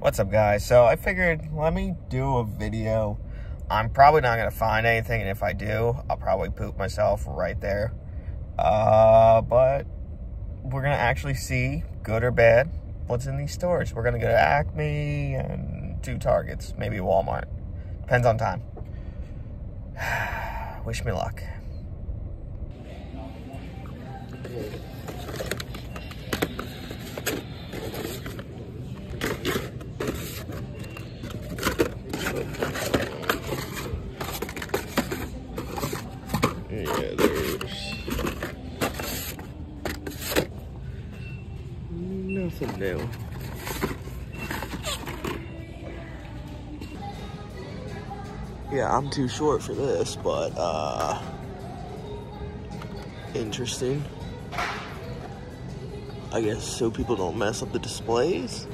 What's up guys? So I figured let me do a video. I'm probably not gonna find anything and if I do, I'll probably poop myself right there. Uh, but we're gonna actually see, good or bad, what's in these stores. We're gonna go to Acme and two Targets, maybe Walmart. Depends on time. Wish me luck. Nothing new. Yeah, I'm too short for this, but uh interesting. I guess so people don't mess up the displays.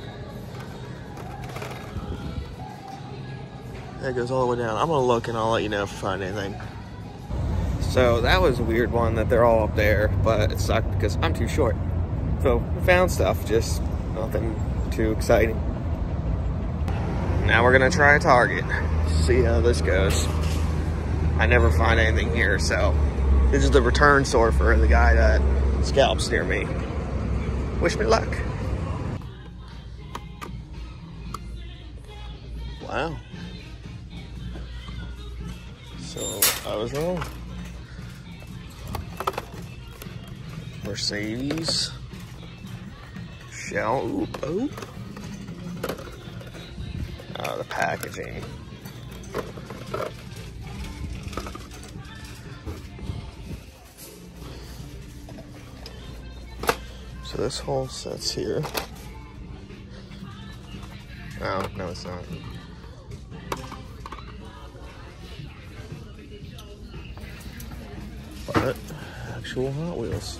That goes all the way down. I'm gonna look and I'll let you know if I find anything. So that was a weird one that they're all up there, but it sucked because I'm too short. So found stuff, just nothing too exciting. Now we're gonna try a Target. See how this goes. I never find anything here, so this is the return store for the guy that scalps near me. Wish me luck. Wow. So I was wrong. Mercedes. Shell. Ooh, oh. Uh, the packaging. So this whole set's here. Oh, no it's not. But actual Hot Wheels.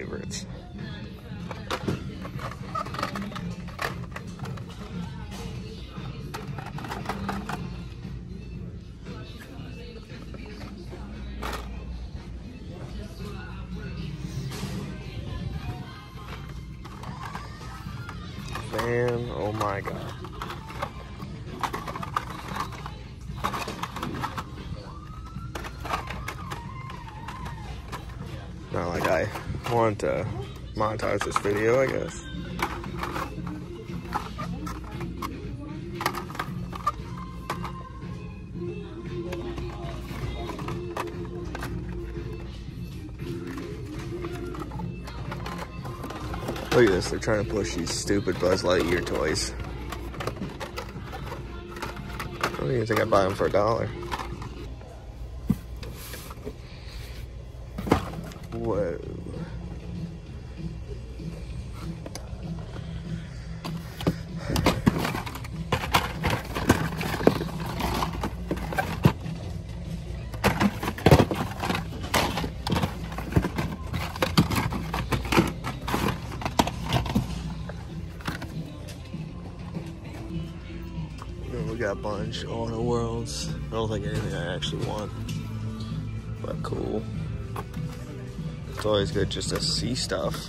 Favorites. Man, oh my god. Want to montage this video, I guess. Look at this, they're trying to push these stupid Buzz Lightyear toys. I don't even think I'd buy them for a dollar. Whoa. Got a bunch all the worlds. I don't think anything I actually want. But cool. It's always good just to see stuff.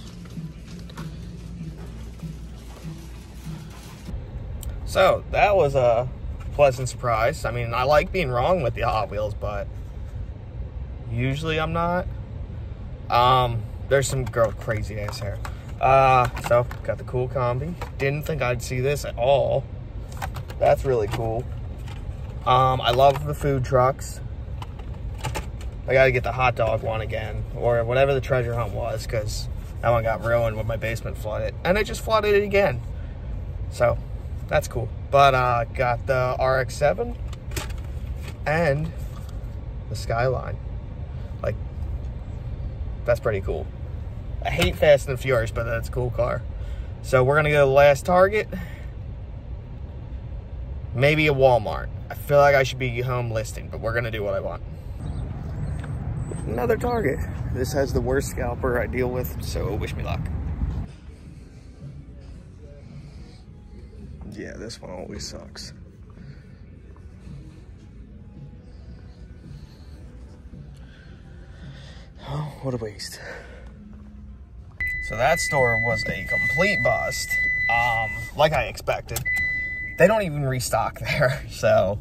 So that was a pleasant surprise. I mean, I like being wrong with the Hot Wheels, but usually I'm not. Um, there's some girl crazy ass hair. Uh, so got the cool combi. Didn't think I'd see this at all. That's really cool. Um, I love the food trucks. I gotta get the hot dog one again, or whatever the treasure hunt was, because that one got ruined when my basement flooded. And it just flooded it again. So, that's cool. But, uh, got the RX-7 and the Skyline. Like, that's pretty cool. I hate Fast and Furious, but that's a cool car. So, we're gonna go to the last Target. Maybe a Walmart. I feel like I should be home listing, but we're gonna do what I want another target. This has the worst scalper I deal with, so wish me luck. Yeah, this one always sucks. Oh, what a waste. So that store was a complete bust, um, like I expected. They don't even restock there, so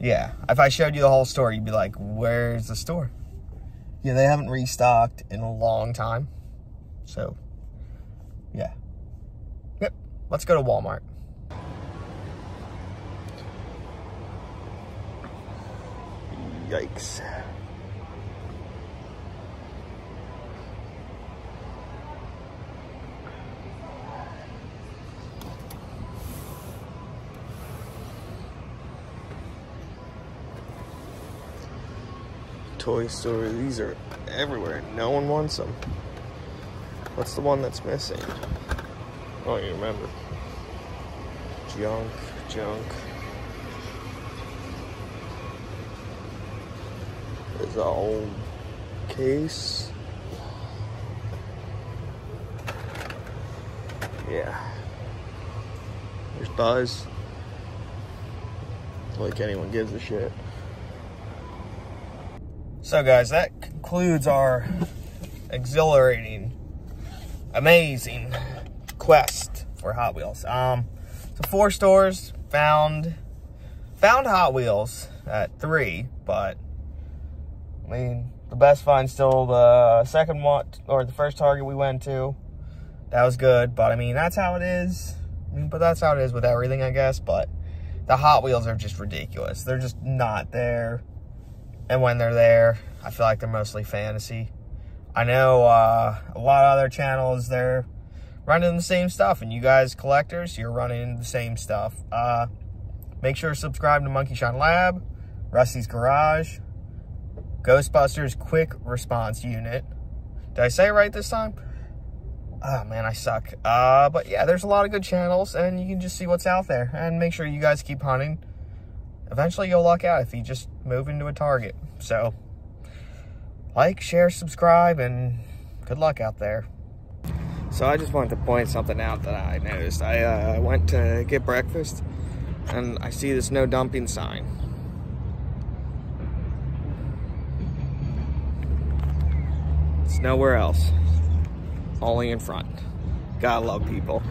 yeah. If I showed you the whole store, you'd be like, where's the store? Yeah, they haven't restocked in a long time, so yeah. Yep, let's go to Walmart. Yikes. Toy Story. These are everywhere. No one wants them. What's the one that's missing? Oh, you remember. Junk, junk. There's an old case. Yeah. There's Buzz. Like anyone gives a shit. So guys, that concludes our exhilarating, amazing quest for Hot Wheels. Um, so four stores found found Hot Wheels at three, but I mean the best find still the second one or the first Target we went to. That was good, but I mean that's how it is. I mean, but that's how it is with everything, I guess. But the Hot Wheels are just ridiculous. They're just not there and when they're there, I feel like they're mostly fantasy. I know uh, a lot of other channels, they're running the same stuff, and you guys collectors, you're running the same stuff. Uh, make sure to subscribe to Monkey Shine Lab, Rusty's Garage, Ghostbusters Quick Response Unit. Did I say right this time? Oh man, I suck. Uh, but yeah, there's a lot of good channels, and you can just see what's out there. And make sure you guys keep hunting eventually you'll luck out if you just move into a target. So, like, share, subscribe, and good luck out there. So I just wanted to point something out that I noticed. I uh, went to get breakfast, and I see this no dumping sign. It's nowhere else. Only in front. Gotta love people.